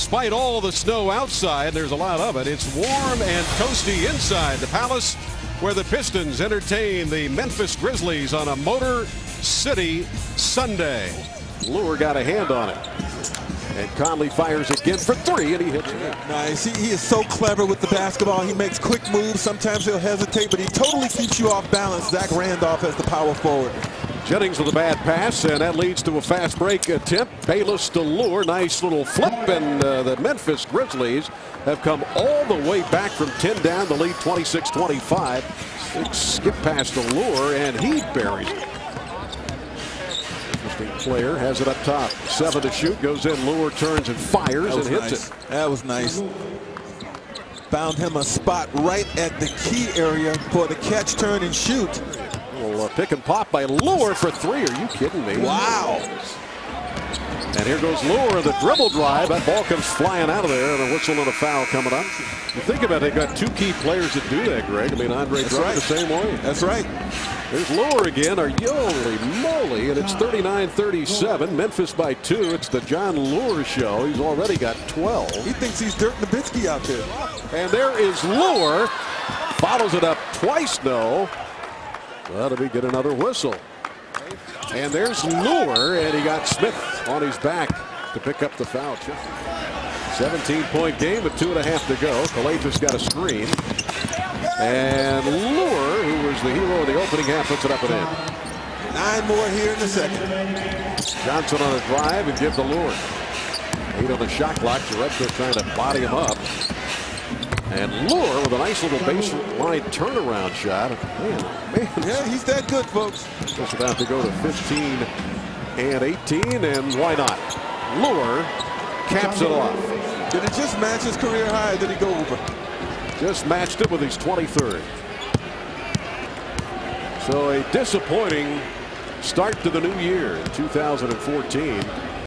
Despite all the snow outside, there's a lot of it. It's warm and toasty inside the Palace where the Pistons entertain the Memphis Grizzlies on a Motor City Sunday. Leuer got a hand on it. And Conley fires again for three, and he hits it. Nice. He, he, is so clever with the basketball. He makes quick moves. Sometimes he'll hesitate, but he totally keeps you off balance. Zach Randolph as the power forward. Jennings with a bad pass, and that leads to a fast break attempt. Bayless to Leuer. Nice little flip, and uh, the Memphis Grizzlies have come all the way back from 10 down to lead 26-25. Skip past the Leuer, and he buries it. Interesting player has it up top. Seven to shoot, goes in. Leuer turns and fires and hits nice. it. That was nice. Found him a spot right at the key area for the catch, turn, and shoot. Little uh, pick and pop by Leuer for three. Are you kidding me? Wow. And here goes Leuer, the dribble drive. That ball comes flying out of there, and a whistle and a foul coming up. You think about it, they've got two key players that do that, Greg. I mean, Andre Drummond right. the same way. That's right. There's Leuer again. Are you holy moly? And it's 39-37. Memphis by two. It's the Jon Leuer show. He's already got 12. He thinks he's Dirk Nowitzki out there. And there is Leuer. Follows it up twice, though. Well, we get another whistle. And there's Leuer, and he got Smith on his back to pick up the foul. 17-point game with two and a half to go. Calathes got a screen. And Leuer, who was the hero of the opening half, puts it up and in. Nine more here in the second. Johnson on a drive and give the Leuer. Eight on the shot clock. Jerebko trying to body him up. And Leuer with a nice little baseline turnaround shot. Man, man. Yeah, he's that good, folks. Just about to go to 15 and 18, and why not? Leuer caps it off. Did it just match his career high, did he go over? Just matched it with his 23rd. So a disappointing start to the new year in 2014.